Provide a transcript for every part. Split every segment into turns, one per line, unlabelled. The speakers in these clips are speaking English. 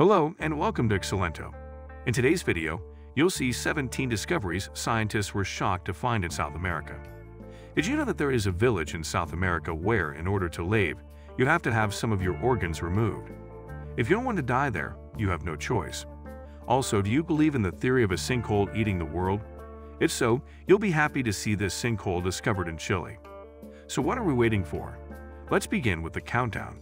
Hello and welcome to xCellento. In today's video, you'll see 17 discoveries scientists were shocked to find in South America. Did you know that there is a village in South America where, in order to live, you'd have to have some of your organs removed? If you don't want to die there, you have no choice. Also, do you believe in the theory of a sinkhole eating the world? If so, you'll be happy to see this sinkhole discovered in Chile. So what are we waiting for? Let's begin with the countdown.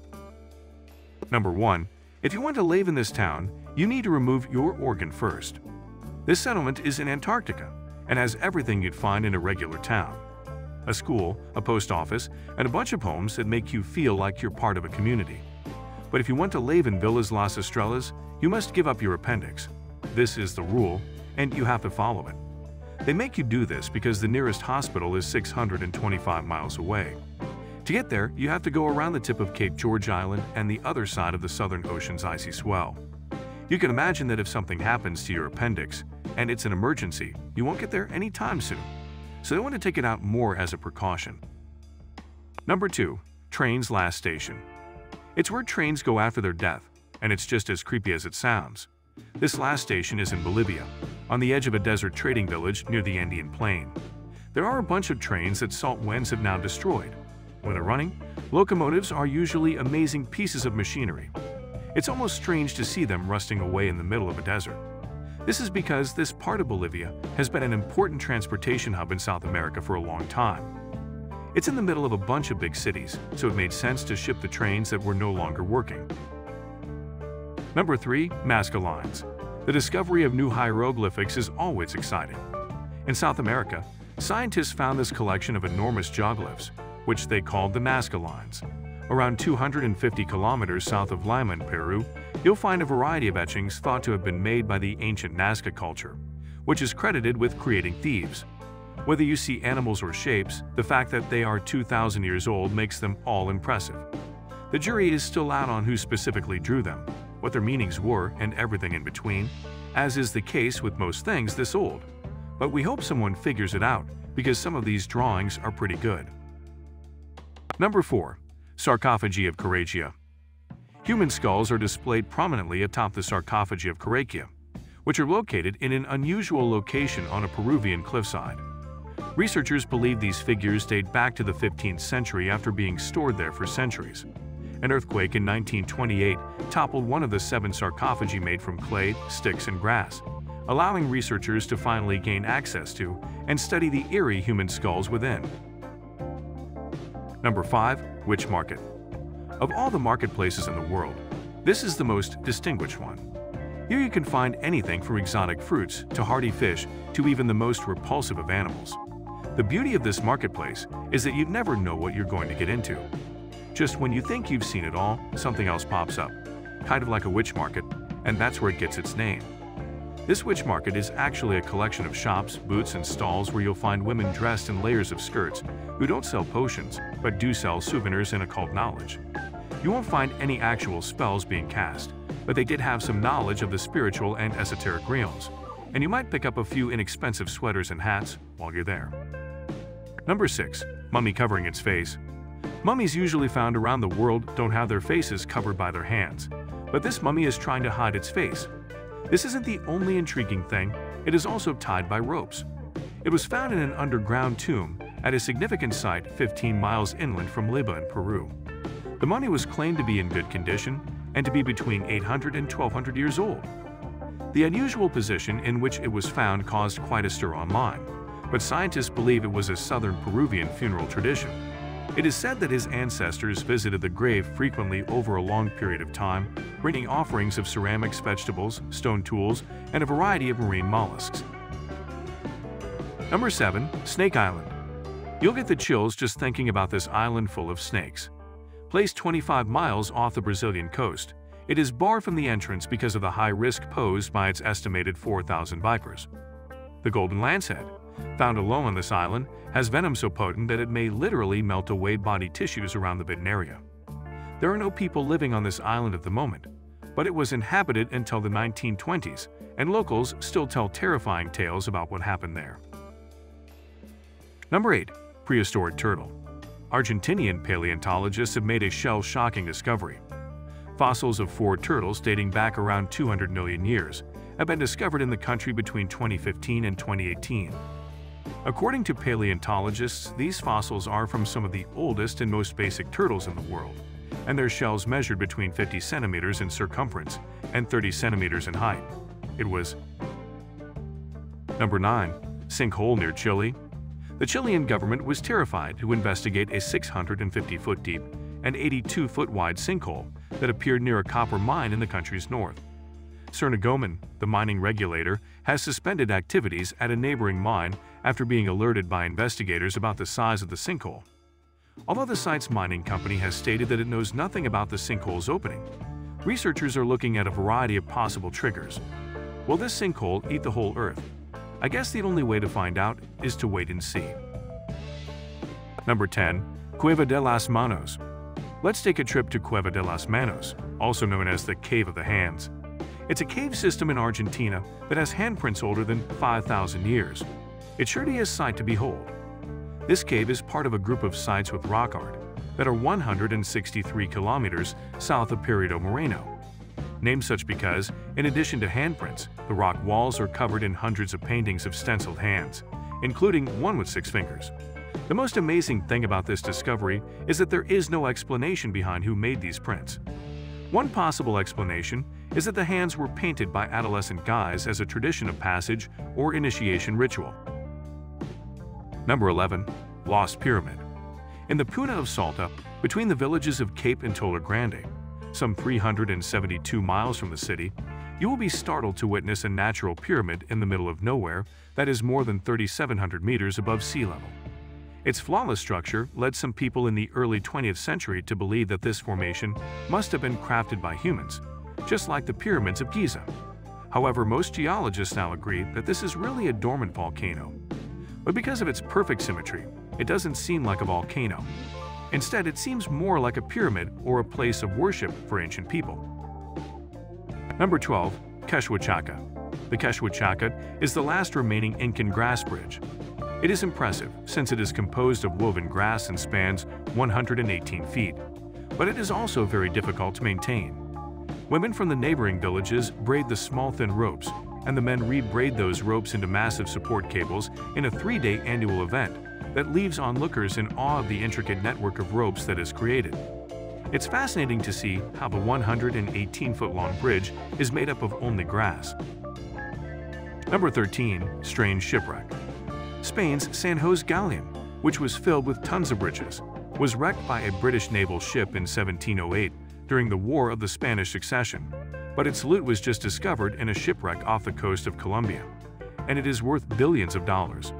Number 1. If you want to live in this town, you need to remove your organ first. This settlement is in Antarctica and has everything you'd find in a regular town. A school, a post office, and a bunch of homes that make you feel like you're part of a community. But if you want to live in Villas Las Estrellas, you must give up your appendix. This is the rule, and you have to follow it. They make you do this because the nearest hospital is 625 miles away. To get there, you have to go around the tip of Cape George Island and the other side of the Southern Ocean's icy swell. You can imagine that if something happens to your appendix, and it's an emergency, you won't get there anytime soon. So they want to take it out more as a precaution. Number 2. Train's Last Station It's where trains go after their death, and it's just as creepy as it sounds. This last station is in Bolivia, on the edge of a desert trading village near the Andean Plain. There are a bunch of trains that salt winds have now destroyed. When they're running, locomotives are usually amazing pieces of machinery. It's almost strange to see them rusting away in the middle of a desert. This is because this part of Bolivia has been an important transportation hub in South America for a long time. It's in the middle of a bunch of big cities, so it made sense to ship the trains that were no longer working. Number 3. Nazca Lines the discovery of new hieroglyphics is always exciting. In South America, scientists found this collection of enormous geoglyphs, which they called the Nazca Lines. Around 250 kilometers south of Lima in Peru, you'll find a variety of etchings thought to have been made by the ancient Nazca culture, which is credited with creating thieves. Whether you see animals or shapes, the fact that they are 2,000 years old makes them all impressive. The jury is still out on who specifically drew them, what their meanings were, and everything in between, as is the case with most things this old. But we hope someone figures it out, because some of these drawings are pretty good. Number 4. Sarcophagi of Karajia Human skulls are displayed prominently atop the sarcophagi of Karajia, which are located in an unusual location on a Peruvian cliffside. Researchers believe these figures date back to the 15th century after being stored there for centuries. An earthquake in 1928 toppled one of the seven sarcophagi made from clay, sticks, and grass, allowing researchers to finally gain access to and study the eerie human skulls within. Number 5. Witch Market Of all the marketplaces in the world, this is the most distinguished one. Here you can find anything from exotic fruits to hardy fish to even the most repulsive of animals. The beauty of this marketplace is that you never know what you're going to get into. Just when you think you've seen it all, something else pops up, kind of like a witch market, and that's where it gets its name. This witch market is actually a collection of shops, booths, and stalls where you'll find women dressed in layers of skirts who don't sell potions, but do sell souvenirs and occult knowledge. You won't find any actual spells being cast, but they did have some knowledge of the spiritual and esoteric realms, and you might pick up a few inexpensive sweaters and hats while you're there. Number 6. Mummy covering its face Mummies usually found around the world don't have their faces covered by their hands, but this mummy is trying to hide its face. This isn't the only intriguing thing, it is also tied by ropes. It was found in an underground tomb at a significant site 15 miles inland from Lima in Peru. The mummy was claimed to be in good condition and to be between 800 and 1200 years old. The unusual position in which it was found caused quite a stir online, but scientists believe it was a southern Peruvian funeral tradition. It is said that his ancestors visited the grave frequently over a long period of time, bringing offerings of ceramics, vegetables, stone tools, and a variety of marine mollusks. Number 7. Snake Island You'll get the chills just thinking about this island full of snakes. Placed 25 miles off the Brazilian coast, it is barred from the entrance because of the high risk posed by its estimated 4,000 vipers. The golden lancehead, found alone on this island, has venom so potent that it may literally melt away body tissues around the bitten area. There are no people living on this island at the moment, but it was inhabited until the 1920s, and locals still tell terrifying tales about what happened there. Number 8. Prehistoric Turtle Argentinian paleontologists have made a shell-shocking discovery. Fossils of four turtles dating back around 200 million years have been discovered in the country between 2015 and 2018. According to paleontologists, these fossils are from some of the oldest and most basic turtles in the world, and their shells measured between 50 centimeters in circumference and 30 centimeters in height. It was Number 9. Sinkhole near Chile. The Chilean government was terrified to investigate a 650-foot deep and 82-foot wide sinkhole that appeared near a copper mine in the country's north. Sernageomin, the mining regulator, has suspended activities at a neighboring mine after being alerted by investigators about the size of the sinkhole. Although the site's mining company has stated that it knows nothing about the sinkhole's opening, researchers are looking at a variety of possible triggers. Will this sinkhole eat the whole Earth? I guess the only way to find out is to wait and see. Number 10. Cueva de las Manos Let's take a trip to Cueva de las Manos, also known as the Cave of the Hands. It's a cave system in Argentina that has handprints older than 5,000 years. It surely is sight to behold. This cave is part of a group of sites with rock art that are 163 kilometers south of Perito Moreno. Named such because, in addition to handprints, the rock walls are covered in hundreds of paintings of stenciled hands, including one with six fingers. The most amazing thing about this discovery is that there is no explanation behind who made these prints. One possible explanation is that the hands were painted by adolescent guys as a tradition of passage or initiation ritual. Number 11. Lost Pyramid In the Puna of Salta, between the villages of Caipe and Tolar Grande, some 372 miles from the city, you will be startled to witness a natural pyramid in the middle of nowhere that is more than 3,700 meters above sea level. Its flawless structure led some people in the early 20th century to believe that this formation must have been crafted by humans, just like the pyramids of Giza. However, most geologists now agree that this is really a dormant volcano. But because of its perfect symmetry, it doesn't seem like a volcano. Instead, it seems more like a pyramid or a place of worship for ancient people. Number 12. Quechua The Quechua is the last remaining Incan grass bridge. It is impressive since it is composed of woven grass and spans 118 feet, but it is also very difficult to maintain. Women from the neighboring villages braid the small thin ropes, and the men rebraid those ropes into massive support cables in a three-day annual event that leaves onlookers in awe of the intricate network of ropes that is created. It's fascinating to see how the 118-foot-long bridge is made up of only grass. Number 13. Strange Shipwreck Spain's San Jose Galleon, which was filled with tons of riches, was wrecked by a British naval ship in 1708 during the War of the Spanish Succession, but its loot was just discovered in a shipwreck off the coast of Colombia, and it is worth billions of dollars.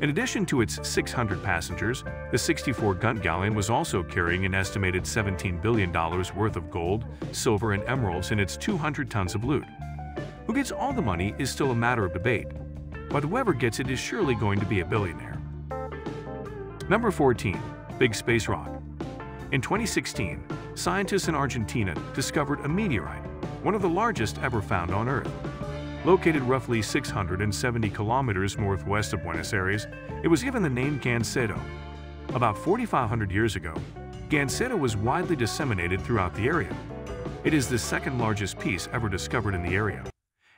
In addition to its 600 passengers, the 64-gun galleon was also carrying an estimated $17 billion worth of gold, silver, and emeralds in its 200 tons of loot. Who gets all the money is still a matter of debate, but whoever gets it is surely going to be a billionaire. Number 14. Big Space Rock In 2016, scientists in Argentina discovered a meteorite, one of the largest ever found on Earth. Located roughly 670 kilometers northwest of Buenos Aires, it was given the name Gancedo. About 4,500 years ago, Gancedo was widely disseminated throughout the area. It is the second largest piece ever discovered in the area,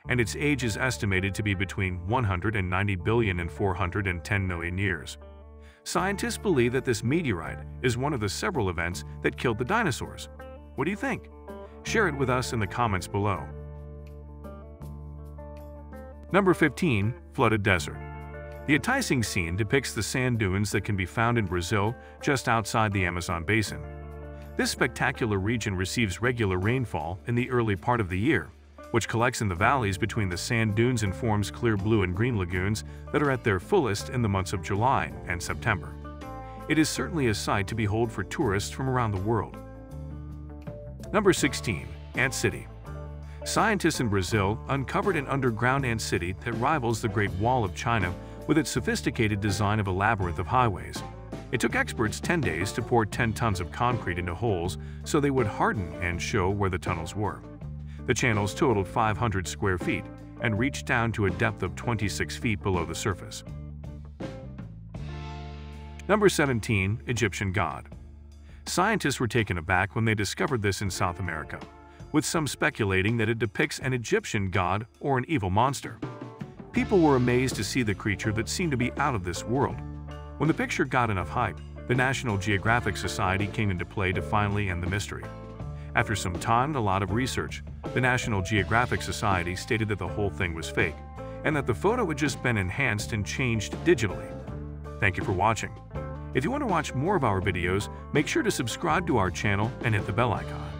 and its age is estimated to be between 190 billion and 410 million years. Scientists believe that this meteorite is one of the several events that killed the dinosaurs. What do you think? Share it with us in the comments below. Number 15. Flooded Desert The enticing scene depicts the sand dunes that can be found in Brazil just outside the Amazon basin. This spectacular region receives regular rainfall in the early part of the year, which collects in the valleys between the sand dunes and forms clear blue and green lagoons that are at their fullest in the months of July and September. It is certainly a sight to behold for tourists from around the world. Number 16. Ant City Scientists in Brazil uncovered an underground ant city that rivals the Great Wall of China with its sophisticated design of a labyrinth of highways. It took experts 10 days to pour 10 tons of concrete into holes so they would harden and show where the tunnels were. The channels totaled 500 square feet and reached down to a depth of 26 feet below the surface. Number 17. Egyptian God Scientists were taken aback when they discovered this in South America, with some speculating that it depicts an Egyptian god or an evil monster. People were amazed to see the creature that seemed to be out of this world. When the picture got enough hype, the National Geographic Society came into play to finally end the mystery. After some time and a lot of research, the National Geographic Society stated that the whole thing was fake, and that the photo had just been enhanced and changed digitally. Thank you for watching. If you want to watch more of our videos, make sure to subscribe to our channel and hit the bell icon.